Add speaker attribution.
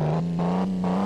Speaker 1: ああ。